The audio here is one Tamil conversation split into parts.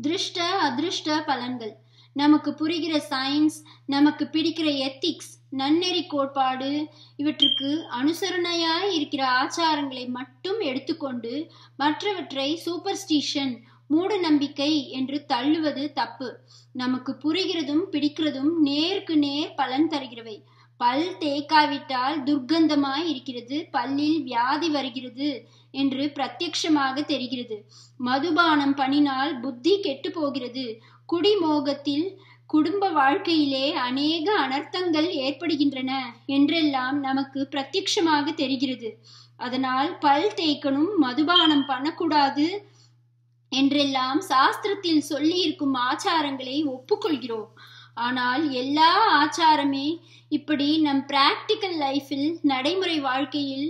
திருஷ்ட அதிருஷ்ட பலன்கள். நமக்கு புரிகிற சயின்ஸ் நமக்கு பிடிக்கிற எத்திக்ஸ் நன்னெறி கோட்பாடு இவற்றுக்கு அனுசரணையாய் இருக்கிற ஆச்சாரங்களை மட்டும் எடுத்துக்கொண்டு மற்றவற்றை சூப்பர்ஸ்டிஷன் மூட நம்பிக்கை என்று தள்ளுவது தப்பு. நமக்கு புரிகிறதும் பிடிக்கிறதும் நேருக்கு நேர் பலன் தருகிறவை. பல் தேய்க்காவிட்டால் துர்க்கந்தமாய் இருக்கிறது பல்லில் வியாதி வருகிறது. என்று பிரத்யக்ஷமாக தெரிகிறது. மதுபானம் பண்ணினால் புத்தி கெட்டு போகிறது குடிமோகத்தில் குடும்ப வாழ்க்கையிலே அநேக அனர்த்தங்கள் ஏற்படுகின்றன என்றெல்லாம் நமக்கு பிரத்யக்ஷமாக தெரிகிறது. அதனால் பல் தேய்க்கணும் மதுபானம் பண்ணக்கூடாது என்றெல்லாம் சாஸ்திரத்தில் சொல்லி இருக்கும் ஆச்சாரங்களை ஒப்புக்கொள்கிறோம். ஆனால் எல்லா ஆச்சாரமே இப்படி நம் பிராக்டிக்கல் லைஃபில் நடைமுறை வாழ்க்கையில்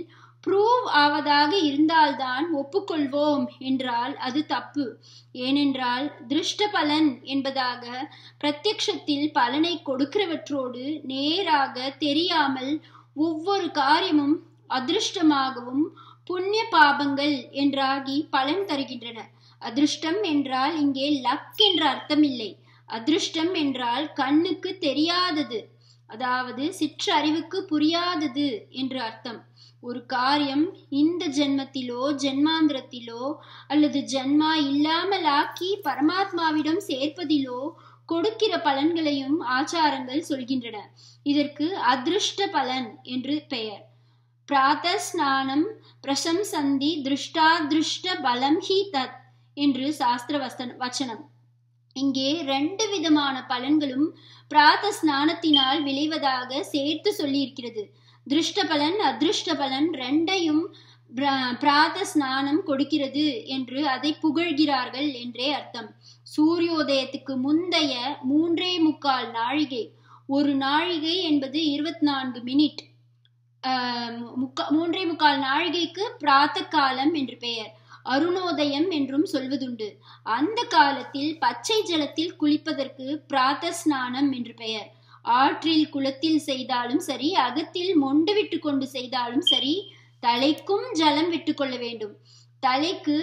ப்ரூவ் ஆவதாக இருந்தால்தான் ஒப்புக்கொள்வோம் என்றால் அது தப்பு. ஏனென்றால் திருஷ்ட பலன் என்பதாக பிரத்யக்ஷத்தில் பலனை கொடுக்கிறவற்றோடு நேராக தெரியாமல் ஒவ்வொரு காரியமும் அதிருஷ்டமாகவும் புண்ணிய பாபங்கள் என்றாகி பலன் தருகின்றன. அதிர்ஷ்டம் என்றால் இங்கே லக் என்ற அர்த்தமில்லை. அதிருஷ்டம் அதிர்ஷ்டம் என்றால் கண்ணுக்கு தெரியாதது. அதாவது சிற்றறிவுக்கு புரியாதது என்று அர்த்தம். ஒரு காரியம் இந்த ஜென்மத்திலோ ஜென்மாந்திரத்திலோ அல்லது ஜென்மா இல்லாமல் ஆக்கி பரமாத்மாவிடம் சேர்ப்பதிலோ கொடுக்கிற பலன்களையும் ஆச்சாரங்கள் சொல்கின்றன. இதற்கு அதிருஷ்ட பலன் என்று பெயர். பிராத ஸ்நானம் பிரசம்சந்தி திருஷ்டாதிருஷ்ட பலம் ஹி தத் என்று சாஸ்திர வசன வச்சனம். இங்கே ரெண்டு விதமான பலன்களும் பிராத ஸ்நானத்தினால் விளைவதாக சேர்த்து சொல்லியிருக்கிறது. திருஷ்ட பலன் அதிருஷ்ட பலன் ரெண்டையும் பிராத ஸ்நானம் கொடுக்கிறது என்று அதை புகழ்கிறார்கள் என்றே அர்த்தம். சூரியோதயத்துக்கு முந்தைய மூன்றே முக்கால் நாழிகை. ஒரு நாழிகை என்பது இருபத்தி நான்கு மினிட் முக்கா மூன்றே முக்கால் நாழிகைக்கு பிராத்த காலம் என்று பெயர். அருணோதயம் என்றும் சொல்வதுண்டு. அந்த காலத்தில் பச்சை ஜலத்தில் குளிப்பதற்கு பிராத்த ஸ்நானம் என்று பெயர். ஆற்றில் குளத்தில் செய்தாலும் சரி அகத்தில் மொண்டு விட்டு கொண்டு செய்தாலும் சரி தலைக்கும் ஜலம் விட்டுக்கொள்ள வேண்டும். தலைக்கு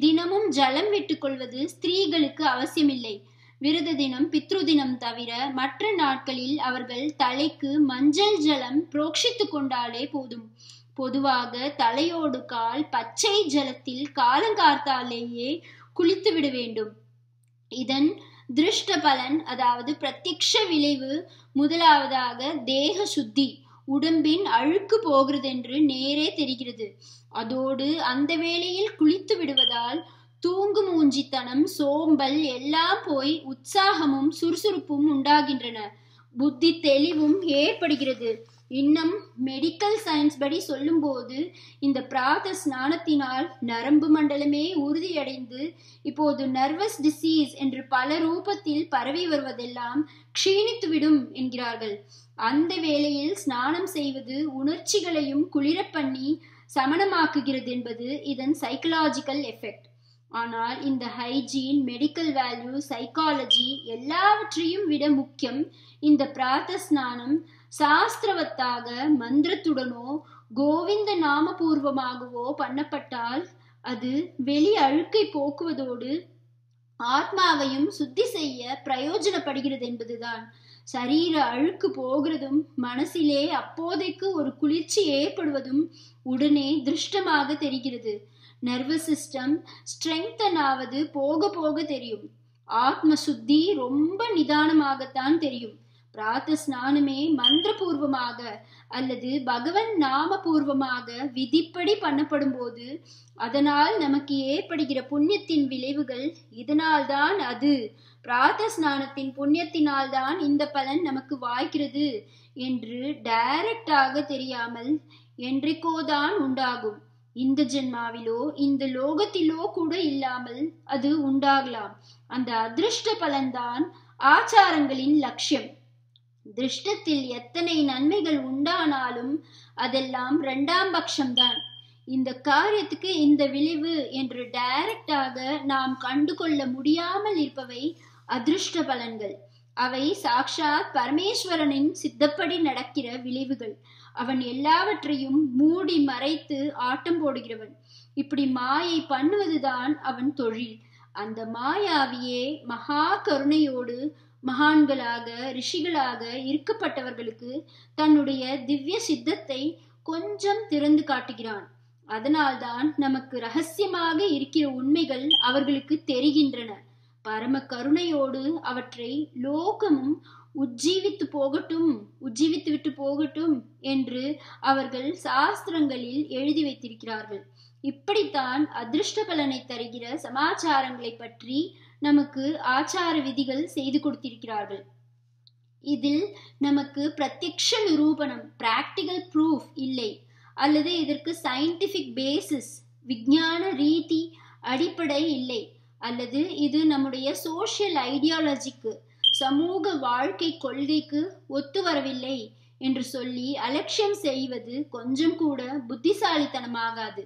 தினமும் ஜலம் விட்டுக்கொள்வது ஸ்திரீகளுக்கு அவசியமில்லை. விரத தினம் பித்ரு தினம் தவிர மற்ற நாட்களில் அவர்கள் தலைக்கு மஞ்சள் ஜலம் புரோக்ஷித்து கொண்டாலே போதும். பொதுவாக தலையோடு கால் பச்சை ஜலத்தில் காலங்கார்த்தாலேயே குளித்து விட வேண்டும். இதன் திருஷ்ட பலன் அதாவது பிரத்யக்ஷ விளைவு முதலாவதாக தேக சுத்தி உடம்பின் அழுக்கு போகிறதென்று நேரே தெரிகிறது. அதோடு அந்த வேளையில் குளித்து விடுவதால் தூங்கு மூஞ்சித்தனம் சோம்பல் எல்லாம் போய் உற்சாகமும் சுறுசுறுப்பும் உண்டாகின்றன. புத்தி தெளிவும் ஏற்படுகிறது. இன்னும் மெடிக்கல் சயின்ஸ் படி சொல்லும்போது இந்த பிராத ஸ்நானத்தினால் நரம்பு மண்டலமே உறுதியடைந்து இப்போது நர்வஸ் டிசீஸ் என்று பல ரூபத்தில் பரவி வருவதெல்லாம் க்ஷீணித்துவிடும் என்கிறார்கள். அந்த வேளையில் ஸ்நானம் செய்வது உணர்ச்சிகளையும் குளிரப்பண்ணி சமணமாக்குகிறது என்பது இதன் சைக்கலாஜிக்கல் எஃபெக்ட் ஆனால் இந்த ஹைஜீன் மெடிக்கல் வேல்யூ சைக்காலஜி எல்லாவற்றையும் விட முக்கியம். இந்த பிரார்த்த ஸ்நானம் சாஸ்திரவத்தாக மந்திரத்துடனோ கோவிந்த நாமபூர்வமாகவோ பண்ணப்பட்டால் அது வெளி அழுக்கை போக்குவதோடு ஆத்மாவையும் சுத்தி செய்ய பிரயோஜனப்படுகிறது என்பதுதான். சரீர அழுக்கு போகிறதும் மனசிலே அப்போதைக்கு ஒரு குளிர்ச்சி ஏற்படுவதும் உடனே திருஷ்டமாக தெரிகிறது. நர்வஸ் சிஸ்டம் ஸ்ட்ரெங்தன் ஆவது போக போக தெரியும். ஆத்ம சுத்தி ரொம்ப நிதானமாகத்தான் தெரியும். பிரார்த்த ஸ்நானமே மந்திரபூர்வமாக அல்லது பகவன் நாமபூர்வமாக விதிப்படி பண்ணப்படும் போது அதனால் நமக்கு ஏற்படுகிற புண்ணியத்தின் விளைவுகள் இதனால்தான் அது. பிராத்த ஸ்நானத்தின் புண்ணியத்தினால்தான் இந்த பலன் நமக்கு வாய்க்கிறது என்று டைரக்டாக தெரியாமல் என்றைக்கோதான் உண்டாகும். இந்த ஜென்மாவிலோ இந்த லோகத்திலோ கூட இல்லாமல் அது உண்டாகலாம். அந்த அதிருஷ்ட பலன்தான் ஆச்சாரங்களின் லட்சியம். திருஷ்டத்தில் எத்தனை நன்மைகள் உண்டானாலும் அதெல்லாம் இரண்டாம் பட்சம்தான். இந்த காரியத்துக்கு இந்த விளைவு என்று டைரக்டாக நாம் கண்டுகொள்ள முடியாமல் இருப்பவை அதிருஷ்ட பலன்கள். அவை சாக்ஷாத் பரமேஸ்வரனின் சித்தப்படி நடக்கிற விளைவுகள். அவன் எல்லாவற்றையும் மூடி மறைத்து ஆட்டம் போடுகிறவன். இப்படி மாயை பண்ணுவதுதான் அவன் தொழில். அந்த மாயாவியே மகா கருணையோடு மகான்களாக ரிஷிகளாக இருக்கப்பட்டவர்களுக்கு தன்னுடைய திவ்ய சித்தத்தை கொஞ்சம் திறந்து காட்டுகிறான். அதனால்தான் நமக்கு ரகசியமாக இருக்கிற உண்மைகள் அவர்களுக்கு தெரிகின்றன. பரம கருணையோடு அவற்றை லோகமும் உஜ்ஜீவித்து போகட்டும் உஜ்ஜீவித்து விட்டு போகட்டும் என்று அவர்கள் சாஸ்திரங்களில் எழுதி வைத்திருக்கிறார்கள். இப்படித்தான் அதிர்ஷ்ட பலனை தருகிற சமாச்சாரங்களை பற்றி நமக்கு ஆச்சார விதிகள் செய்து கொடுத்திருக்கிறார்கள். இதில் நமக்கு பிரத்யக்ஷ நிரூபணம் பிராக்டிகல் ப்ரூஃப் இல்லை. அல்லது இதற்கு சயின்டிபிக் பேசிஸ் விஞ்ஞான ரீதி அடிப்படை இல்லை. அல்லது இது நம்முடைய சோஷியல் ஐடியாலஜிக்கு சமூக வாழ்க்கை கொள்கைக்கு ஒத்து வரவில்லை என்று சொல்லி அலட்சியம் செய்வது கொஞ்சம் கூட புத்திசாலித்தனமாகாது.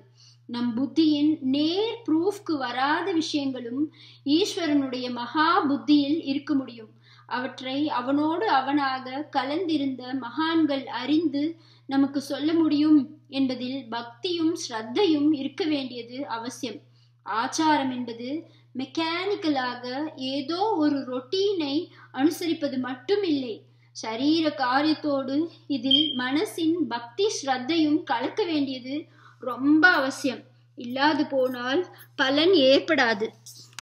நம் புத்தியின் நேர் ப்ரூஃப்க்கு வராத விஷயங்களும் ஈஸ்வரனுடைய மகா புத்தியில் இருக்க முடியும். அவற்றை அவனோடு அவனாக கலந்திருந்த மகான்கள் அறிந்து நமக்கு சொல்ல முடியும் என்பதில் பக்தியும் ஸ்ரத்தையும் இருக்க வேண்டியது அவசியம். ஆச்சாரம் என்பது மெக்கானிக்கலாக ஏதோ ஒரு ரொட்டீனை அனுசரிப்பது மட்டும் இல்லை சரீர காரியத்தோடு இதில் மனசின் பக்தி ஸ்ரத்தையும் கலக்க வேண்டியது ரொம்ப அவசியம். இல்லாது போனால் பலன் ஏற்படாது.